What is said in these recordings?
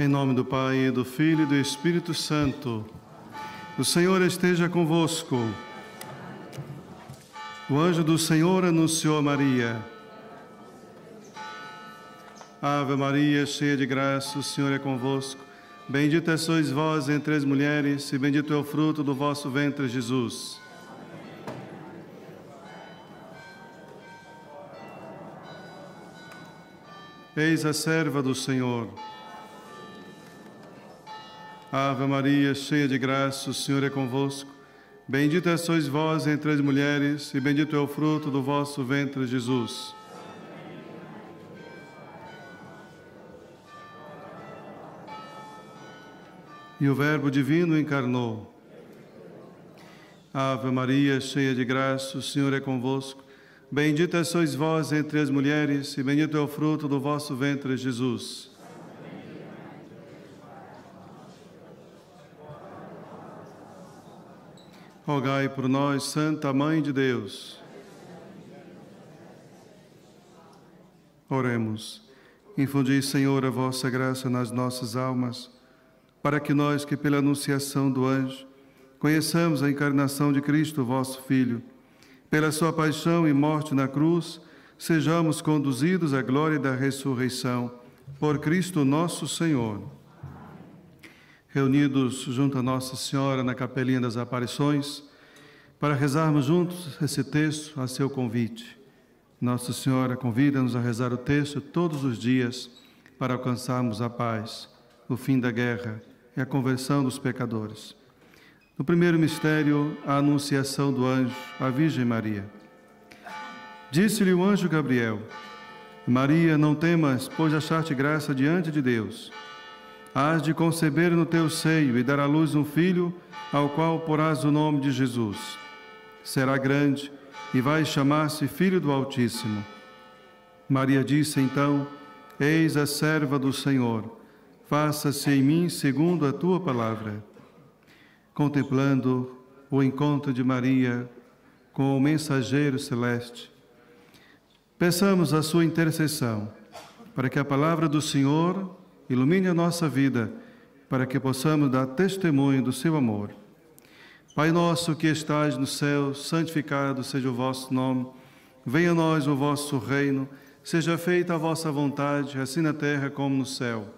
Em nome do Pai, do Filho e do Espírito Santo. O Senhor esteja convosco. O anjo do Senhor anunciou a Maria. Ave Maria, cheia de graça, o Senhor é convosco. Bendita sois vós entre as mulheres, e bendito é o fruto do vosso ventre, Jesus. Eis a serva do Senhor. Ave Maria, cheia de graça, o Senhor é convosco. Bendita sois vós entre as mulheres, e bendito é o fruto do vosso ventre, Jesus. E o Verbo divino encarnou. Ave Maria, cheia de graça, o Senhor é convosco. Bendita sois vós entre as mulheres, e bendito é o fruto do vosso ventre, Jesus. Rogai por nós, Santa Mãe de Deus. Oremos. Infundi, Senhor, a vossa graça nas nossas almas, para que nós, que pela anunciação do anjo, conheçamos a encarnação de Cristo, vosso Filho, pela sua paixão e morte na cruz, sejamos conduzidos à glória da ressurreição. Por Cristo nosso Senhor. Reunidos junto a Nossa Senhora na Capelinha das Aparições, para rezarmos juntos esse texto a seu convite. Nossa Senhora convida-nos a rezar o texto todos os dias para alcançarmos a paz, o fim da guerra e a conversão dos pecadores. No primeiro mistério, a anunciação do anjo à Virgem Maria. Disse-lhe o anjo Gabriel: Maria, não temas, pois achaste graça diante de Deus. Hás de conceber no teu seio e dar à luz um filho, ao qual porás o nome de Jesus. Será grande e vai chamar-se Filho do Altíssimo. Maria disse então: Eis a serva do Senhor, faça-se em mim segundo a tua palavra contemplando o encontro de Maria com o mensageiro celeste. Peçamos a sua intercessão para que a palavra do Senhor ilumine a nossa vida, para que possamos dar testemunho do seu amor. Pai nosso que estais no céu, santificado seja o vosso nome. Venha a nós o vosso reino. Seja feita a vossa vontade, assim na terra como no céu.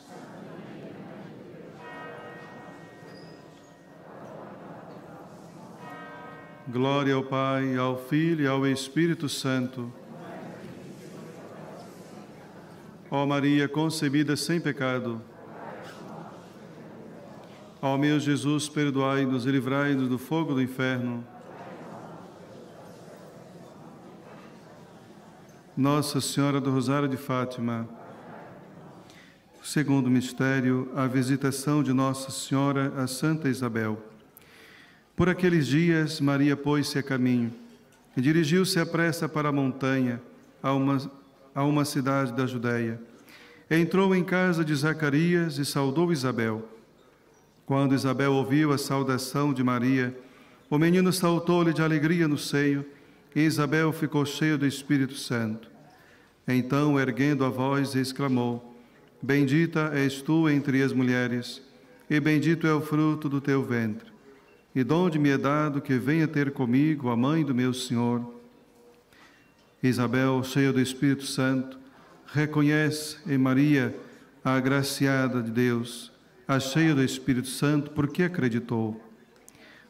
Glória ao Pai, ao Filho e ao Espírito Santo. Ó Maria concebida sem pecado. Ó meu Jesus, perdoai-nos e livrai-nos do fogo do inferno. Nossa Senhora do Rosário de Fátima. Segundo mistério, a visitação de Nossa Senhora a Santa Isabel. Por aqueles dias, Maria pôs-se a caminho e dirigiu-se à pressa para a montanha, a uma, a uma cidade da Judéia. Entrou em casa de Zacarias e saudou Isabel. Quando Isabel ouviu a saudação de Maria, o menino saltou-lhe de alegria no seio e Isabel ficou cheia do Espírito Santo. Então, erguendo a voz, exclamou: Bendita és tu entre as mulheres, e bendito é o fruto do teu ventre. E donde me é dado que venha ter comigo a mãe do meu Senhor. Isabel, cheia do Espírito Santo, reconhece em Maria a agraciada de Deus, a cheia do Espírito Santo, porque acreditou.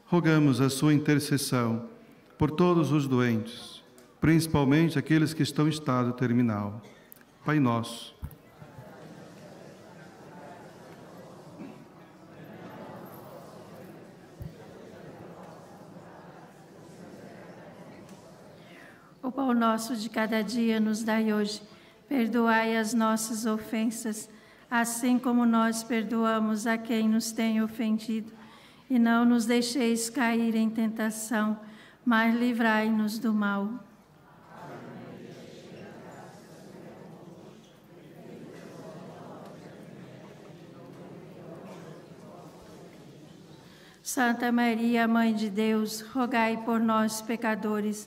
Rogamos a sua intercessão por todos os doentes principalmente aqueles que estão em estado terminal. Pai nosso. O pão nosso de cada dia nos dai hoje. Perdoai as nossas ofensas, assim como nós perdoamos a quem nos tem ofendido. E não nos deixeis cair em tentação, mas livrai-nos do mal. Santa Maria, Mãe de Deus, rogai por nós, pecadores,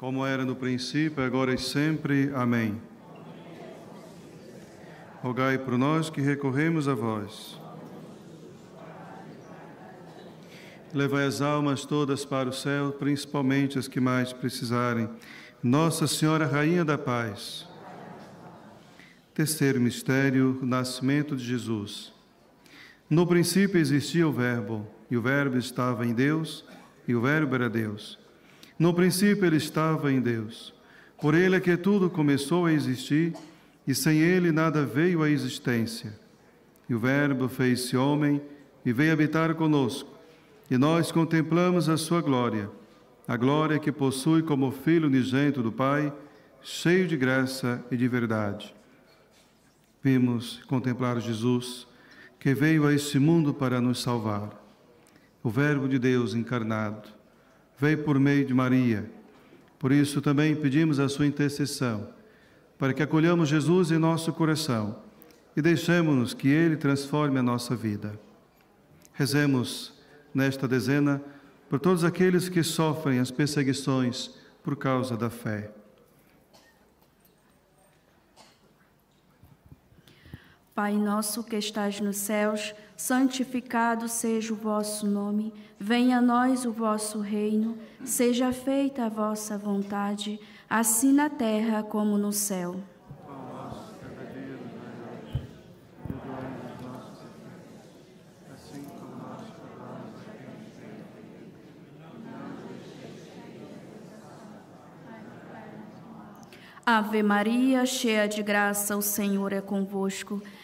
Como era no princípio, agora e sempre. Amém. Rogai por nós que recorremos a vós. Levai as almas todas para o céu, principalmente as que mais precisarem. Nossa Senhora, Rainha da Paz. Terceiro mistério, o nascimento de Jesus. No princípio existia o Verbo, e o Verbo estava em Deus, e o Verbo era Deus. No princípio ele estava em Deus. Por ele é que tudo começou a existir, e sem ele nada veio à existência. E o Verbo fez-se homem e veio habitar conosco e nós contemplamos a sua glória, a glória que possui como Filho unigênito do Pai, cheio de graça e de verdade. Vimos contemplar Jesus, que veio a este mundo para nos salvar. O Verbo de Deus encarnado veio por meio de Maria. Por isso também pedimos a sua intercessão, para que acolhamos Jesus em nosso coração e deixemos-nos que ele transforme a nossa vida. Rezemos nesta dezena por todos aqueles que sofrem as perseguições por causa da fé. Pai nosso que estás nos céus, santificado seja o vosso nome, venha a nós o vosso reino, seja feita a vossa vontade, assim na terra como no céu. Ave Maria, cheia de graça, o Senhor é convosco.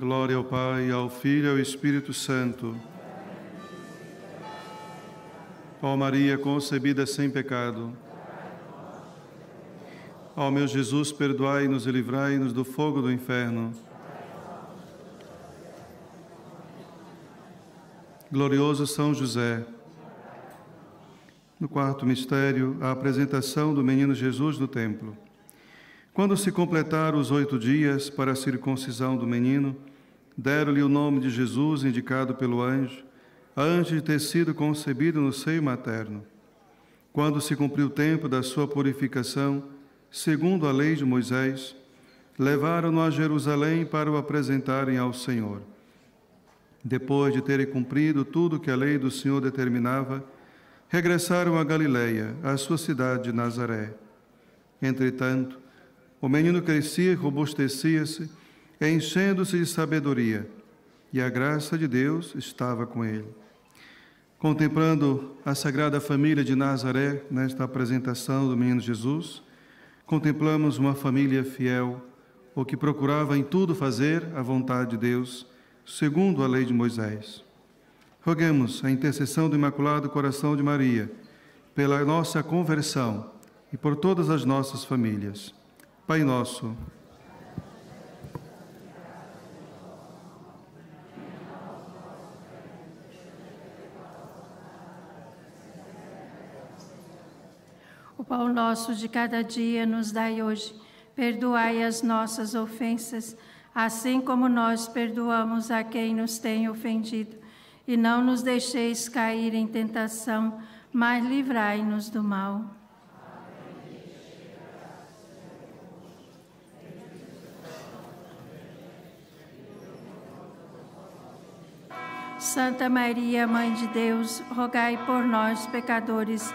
Glória ao Pai, ao Filho e ao Espírito Santo. Ó Maria concebida sem pecado, Ó meu Jesus, perdoai-nos e livrai-nos do fogo do inferno. Glorioso São José. No quarto mistério, a apresentação do menino Jesus no templo. Quando se completaram os oito dias para a circuncisão do menino, deram-lhe o nome de Jesus, indicado pelo anjo, antes de ter sido concebido no seio materno. Quando se cumpriu o tempo da sua purificação, segundo a lei de Moisés, levaram-no a Jerusalém para o apresentarem ao Senhor. Depois de terem cumprido tudo que a lei do Senhor determinava, regressaram a Galiléia, à sua cidade de Nazaré. Entretanto, o menino crescia e robustecia-se, enchendo-se de sabedoria, e a graça de Deus estava com ele. Contemplando a Sagrada Família de Nazaré nesta apresentação do menino Jesus, contemplamos uma família fiel, ou que procurava em tudo fazer a vontade de Deus segundo a lei de Moisés. Roguemos a intercessão do Imaculado Coração de Maria, pela nossa conversão e por todas as nossas famílias. Pai nosso, pão nosso de cada dia nos dai hoje. Perdoai as nossas ofensas assim como nós perdoamos a quem nos tem ofendido. E não nos deixeis cair em tentação, mas livrai-nos do mal. Santa Maria, Mãe de Deus, rogai por nós, pecadores,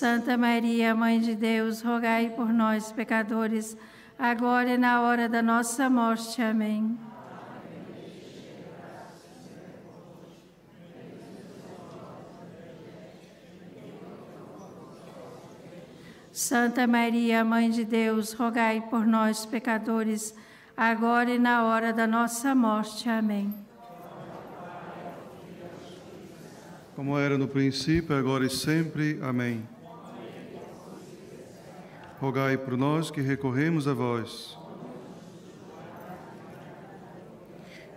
Santa Maria, Mãe de Deus, rogai por nós, pecadores, agora e na hora da nossa morte. Amém. Santa Maria, Mãe de Deus, rogai por nós, pecadores, agora e na hora da nossa morte. Amém. Como era no princípio, agora e sempre. Amém. Rogai por nós que recorremos a vós.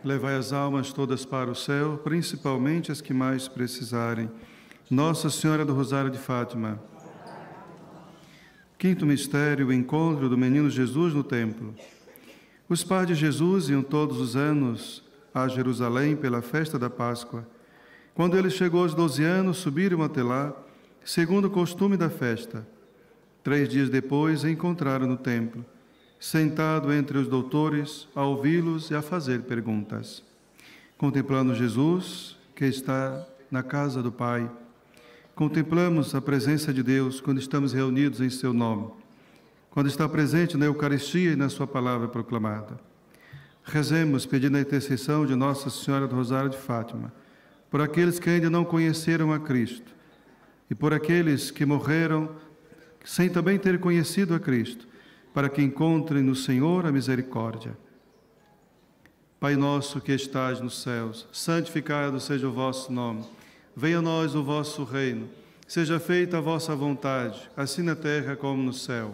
Levai as almas todas para o céu, principalmente as que mais precisarem. Nossa Senhora do Rosário de Fátima Quinto mistério, o encontro do menino Jesus no templo. Os pais de Jesus iam todos os anos a Jerusalém pela festa da Páscoa. Quando ele chegou aos doze anos, subiram até lá, segundo o costume da festa. Três dias depois, encontraram no templo, sentado entre os doutores, a ouvi-los e a fazer perguntas. Contemplando Jesus, que está na casa do Pai, contemplamos a presença de Deus quando estamos reunidos em seu nome, quando está presente na Eucaristia e na sua palavra proclamada. Rezemos pedindo a intercessão de Nossa Senhora do Rosário de Fátima por aqueles que ainda não conheceram a Cristo e por aqueles que morreram sem também ter conhecido a Cristo, para que encontrem no Senhor a misericórdia. Pai nosso que estais nos céus, santificado seja o vosso nome. Venha a nós o vosso reino. Seja feita a vossa vontade, assim na terra como no céu.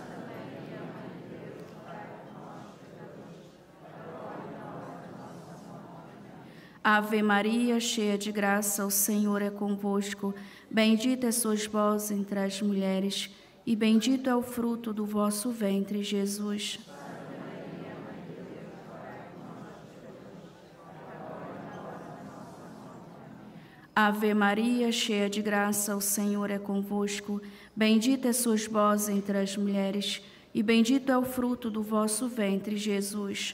Ave Maria, cheia de graça, o Senhor é convosco. Bendita sois vós entre as mulheres, e bendito é o fruto do vosso ventre, Jesus. Ave Maria, cheia de graça, o Senhor é convosco. Bendita sois vós entre as mulheres, e bendito é o fruto do vosso ventre, Jesus.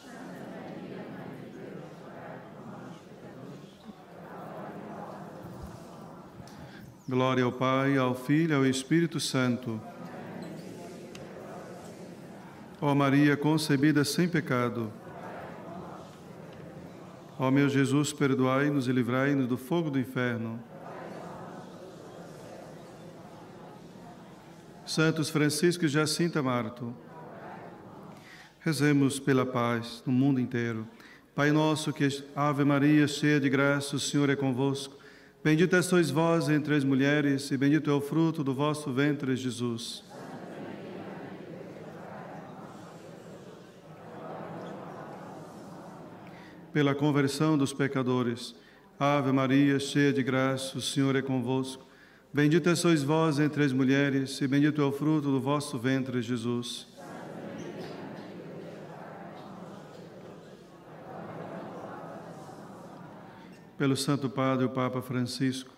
Glória ao Pai, ao Filho e ao Espírito Santo. Ó Maria concebida sem pecado. Ó meu Jesus, perdoai-nos e livrai-nos do fogo do inferno. Santos Francisco e Jacinta Marto. Rezemos pela paz no mundo inteiro. Pai nosso que Ave Maria, cheia de graça, o Senhor é convosco. Bendita sois vós entre as mulheres, e bendito é o fruto do vosso ventre, Jesus. Pela conversão dos pecadores, Ave Maria, cheia de graça, o Senhor é convosco. Bendita sois vós entre as mulheres, e bendito é o fruto do vosso ventre, Jesus. Pelo Santo Padre, o Papa Francisco.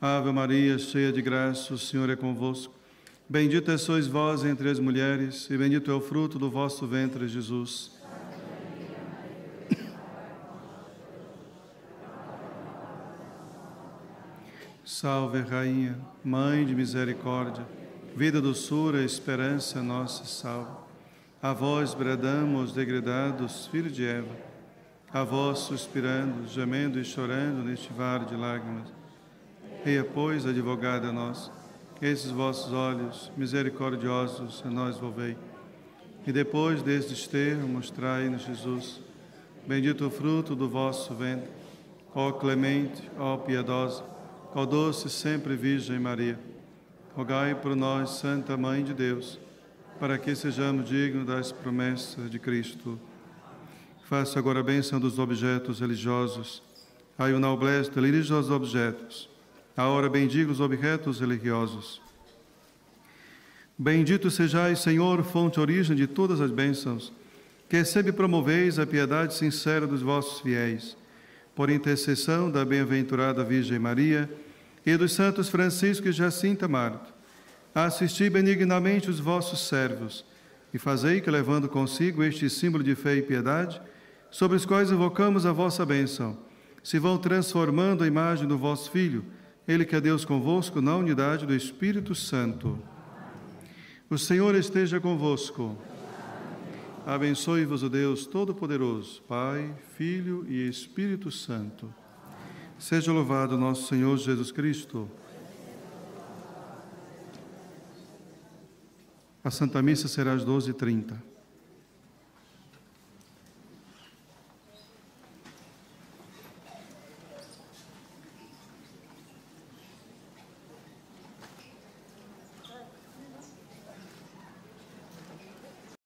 Ave Maria, cheia de graça, o Senhor é convosco. Bendita sois vós entre as mulheres, e bendito é o fruto do vosso ventre, Jesus. Salve, Rainha, Mãe de misericórdia, vida, doçura, esperança, nossa salve. A vós bradamos, degredados, filho de Eva, a vós suspirando, gemendo e chorando neste vale de lágrimas. Eia, pois, advogada nossa, esses vossos olhos misericordiosos a nós volvei. E depois deste desterro, mostrai-nos Jesus. Bendito o fruto do vosso ventre, ó clemente, ó piedosa, ó doce sempre Virgem Maria. Rogai por nós, Santa Mãe de Deus, para que sejamos dignos das promessas de Cristo. Faça agora a bênção dos objetos religiosos. Ai, o noblesse de religiosos objetos Agora bendiga os objetos religiosos. Bendito sejais, Senhor, fonte origem de todas as bênçãos, que sempre promoveis a piedade sincera dos vossos fiéis. Por intercessão da bem-aventurada Virgem Maria e dos santos Francisco e Jacinta Marto, assisti benignamente os vossos servos e fazei que, levando consigo este símbolo de fé e piedade, sobre os quais invocamos a vossa bênção, se vão transformando a imagem do vosso Filho, ele que é Deus convosco na unidade do Espírito Santo. O Senhor esteja convosco. Abençoe-vos o Deus Todo-Poderoso, Pai, Filho e Espírito Santo. Seja louvado nosso Senhor Jesus Cristo. A Santa Missa será às 12h30.